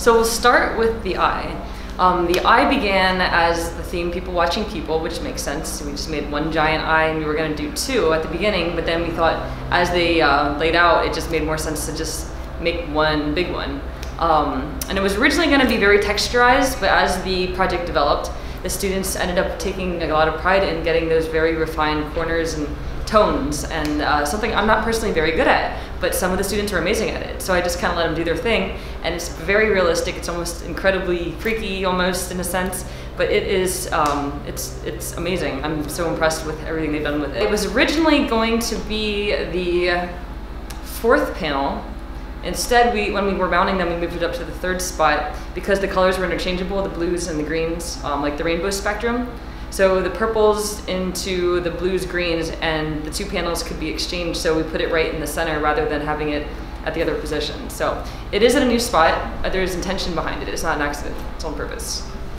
So we'll start with the eye. Um, the eye began as the theme People Watching People, which makes sense. We just made one giant eye and we were going to do two at the beginning, but then we thought as they uh, laid out, it just made more sense to just make one big one. Um, and it was originally going to be very texturized, but as the project developed, the students ended up taking a lot of pride in getting those very refined corners and tones and uh, something I'm not personally very good at, but some of the students are amazing at it. So I just kind of let them do their thing and it's very realistic. It's almost incredibly freaky almost in a sense, but it is, um, it's, it's amazing. I'm so impressed with everything they've done with it. It was originally going to be the fourth panel Instead, we, when we were mounting them, we moved it up to the third spot because the colors were interchangeable, the blues and the greens, um, like the rainbow spectrum. So the purples into the blues, greens, and the two panels could be exchanged. So we put it right in the center rather than having it at the other position. So it is at a new spot. There's intention behind it. It's not an accident. It's on purpose.